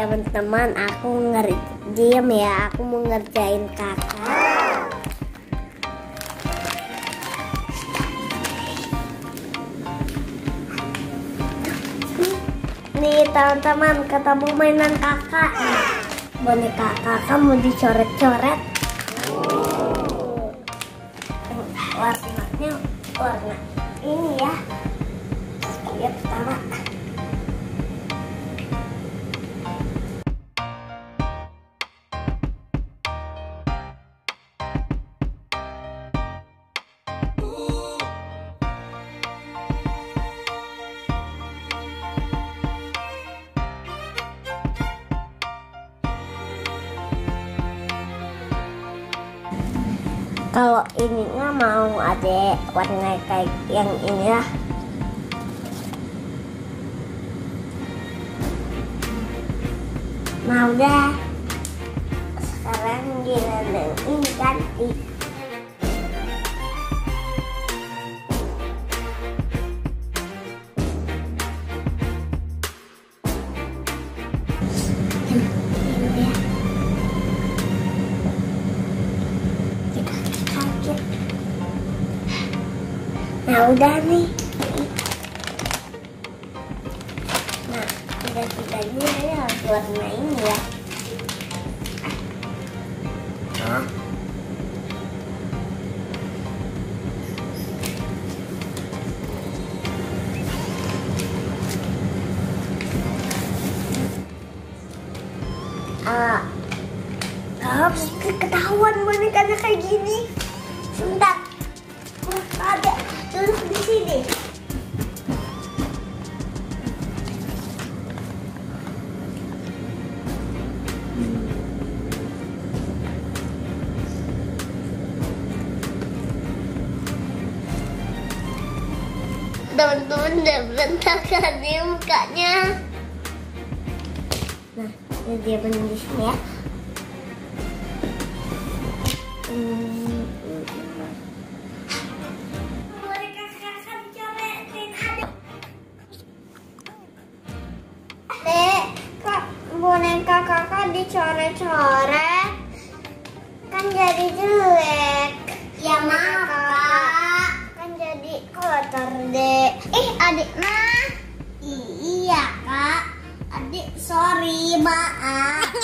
teman-teman aku nger diam ya aku mau ngerjain kakak. Nih teman-teman ketemu mainan kakak. Boneka kakak mau dicoret-coret. Warnanya warna ini ya. Lihat pertama kalau ininya mau ada warna kayak yang ini ya nah udah sekarang giliran ini ganti. Ini nah udah nih nah udah tiganya ya harus warna ini ya nah Ah, harus ketahuan bonekanya kayak gini. Sebentar. Ada. Duduk di sini. Teman-teman udah berantakan nih mukanya. Nah, ini dia benar di sini ya. Hmm. Dicoret-coret? Kan jadi jelek. Ya maaf, Kak. Kan jadi kotor, Dek. Ih, adik mah. Iya, Kak. Adik, sorry, maaf.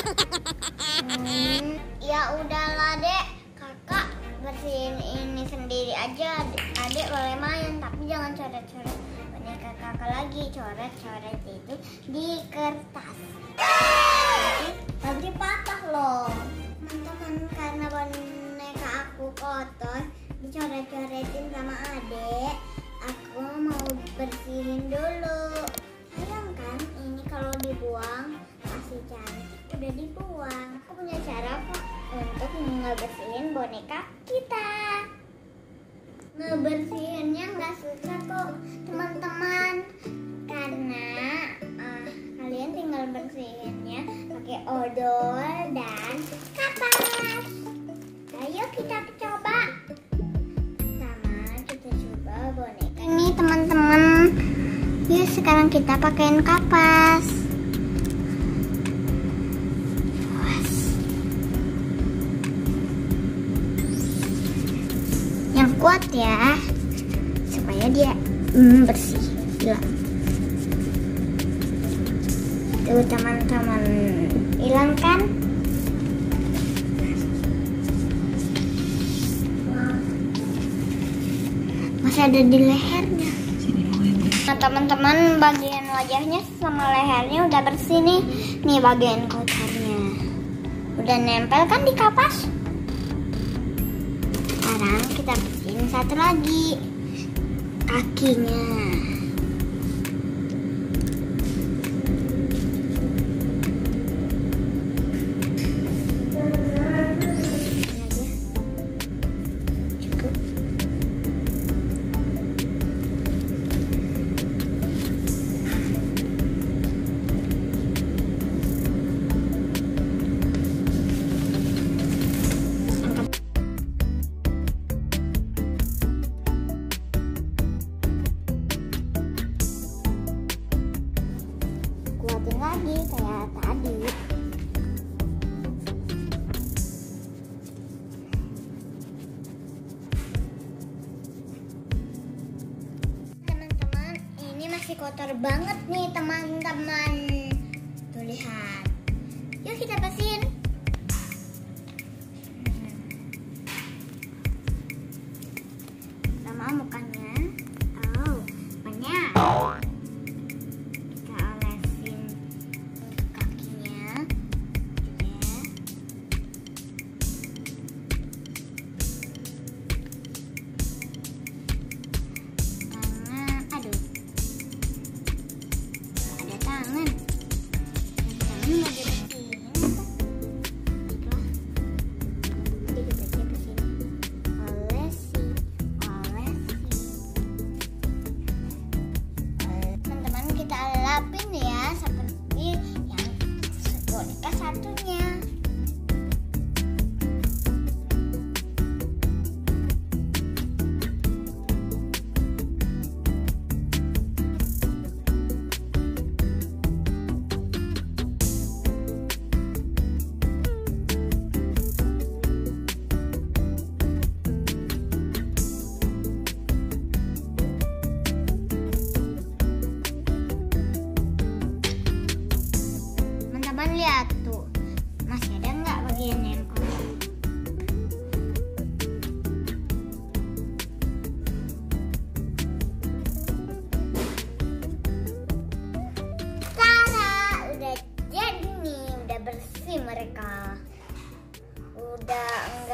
Hmm, ya udahlah, Dek. Kakak bersihin ini sendiri aja. Adik, adik boleh main, tapi jangan coret-coret boneka kakak lagi. Coret-coret itu di kertas. Nanti patah loh. Teman-teman, karena boneka aku kotor, dicoret-coretin sama adek. Aku mau bersihin dulu. Sayang kan, ini kalau dibuang masih cantik udah dibuang. Aku punya cara kok untuk ngebersihin boneka kita. Ngebersihinnya nggak susah kok teman-teman karena kalian tinggal bersihinnya pakai odol dan kapas. Ayo kita coba. Pertama kita coba boneka ini teman-teman. Yuk sekarang kita pakaiin kapas. Yang kuat ya, supaya dia mm, bersih. Gila. Tuh teman-teman, hilang kan? Masih ada di lehernya. Nah teman-teman bagian wajahnya sama lehernya udah bersih nih. Nih bagian kotornya. Udah nempel kan di kapas? Sekarang kita bersihin satu lagi Kakinya lagi. Teman-teman, ini masih kotor banget nih teman-teman.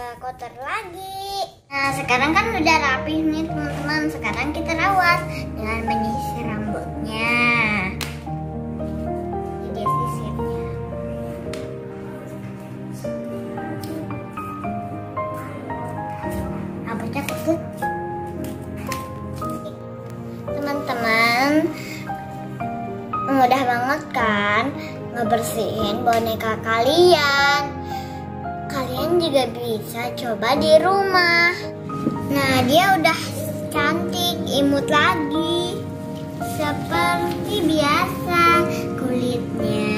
Kotor lagi. Nah, sekarang kan udah rapi nih teman-teman. Sekarang kita rawat dengan menyisir rambutnya. Dia sisirnya. Rambutnya. Teman-teman, mudah banget kan ngebersihin boneka kalian. Kalian juga bisa coba di rumah. Nah, dia udah cantik, imut lagi. Seperti biasa, kulitnya